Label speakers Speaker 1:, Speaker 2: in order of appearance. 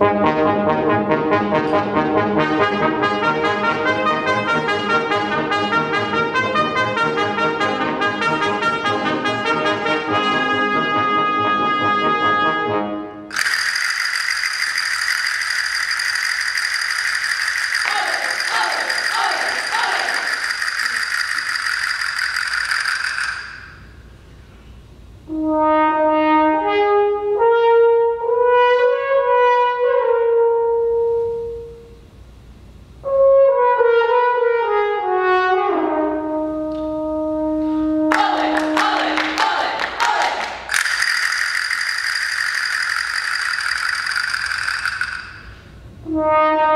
Speaker 1: Wow. Yeah.